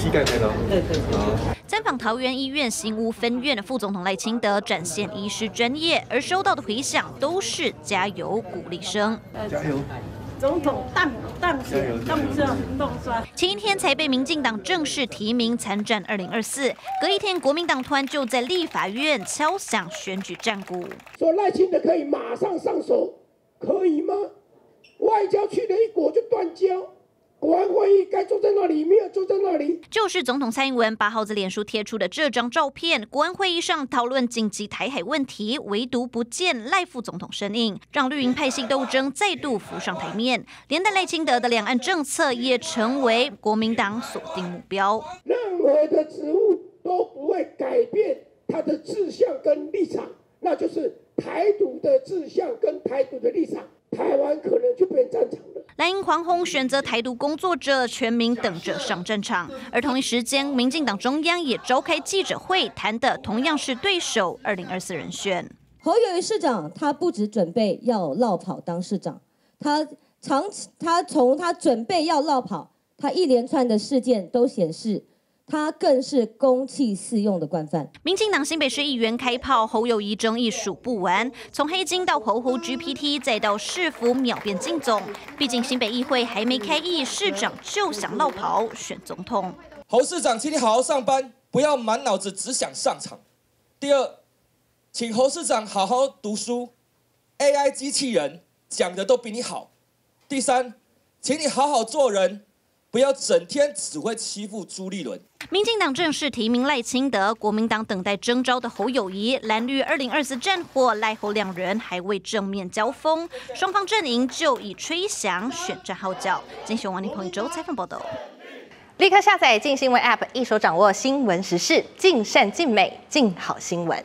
膝盖开刀。对对对。参访桃园医院新屋分院的副总统赖清德展现医师专业，而收到的回响都是加油鼓励声。加油。总统当当选，动算动算。前一天才被民进党正式提名参战二零二四，隔一天国民党团就在立法院敲响选举战鼓，说赖清德可以马上上手，可以吗？外交去了一国就断交。国安会议该坐在那里，没有坐在那里。就是总统蔡英文八号在脸书贴出的这张照片。国安会议上讨论紧急台海问题，唯独不见赖副总统身影，让绿营派系斗争再度浮上台面。连带赖清德的两岸政策也成为国民党锁定目标。任何的职务都不会改变他的志向跟立场，那就是台独的志向跟台独的立场。台湾可能就变战场了。蓝营狂轰选择台独工作者，全民等着上战场。而同一时间，民进党中央也召开记者会，谈的同样是对手二零二四人选。侯友谊市长，他不止准备要绕跑当市长，他长他从他准备要绕跑，他一连串的事件都显示。他更是公器私用的惯犯。民进党新北市议员开炮，侯友谊争议数不完，从黑金到侯侯 GPT，再到市府秒变进总。毕竟新北议会还没开议，市长就想落跑选总统。侯市长，请你好好上班，不要满脑子只想上场。第二，请侯市长好好读书，AI 机器人讲的都比你好。第三，请你好好做人。不要整天只会欺负朱立伦。民进党正式提名赖清德，国民党等待征召的侯友谊，蓝绿二零二四战火，赖侯两人还未正面交锋，双方阵营就已吹响选战号角。金雄王立鹏一周采访报道。立刻下载静新闻 App，一手掌握新闻时事，尽善尽美，尽好新闻。